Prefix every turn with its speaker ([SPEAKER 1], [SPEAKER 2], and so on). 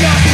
[SPEAKER 1] Yeah.